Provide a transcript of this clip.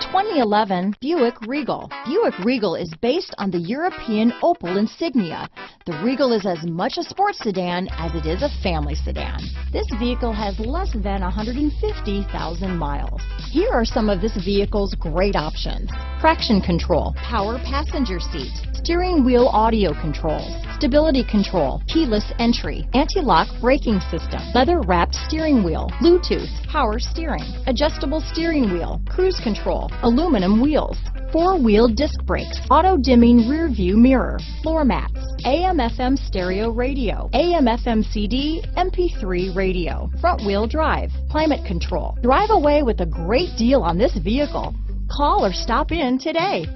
2011 Buick Regal. Buick Regal is based on the European Opel Insignia. The Regal is as much a sports sedan as it is a family sedan. This vehicle has less than 150,000 miles. Here are some of this vehicle's great options. Traction control, power passenger seat, steering wheel audio controls, stability control, keyless entry, anti-lock braking system, leather wrapped steering wheel, Bluetooth, power steering, adjustable steering wheel, cruise control, aluminum wheels, four-wheel disc brakes, auto-dimming rear view mirror, floor mats, AM FM stereo radio, AM FM CD, MP3 radio, front wheel drive, climate control. Drive away with a great deal on this vehicle. Call or stop in today.